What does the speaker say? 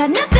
got nothing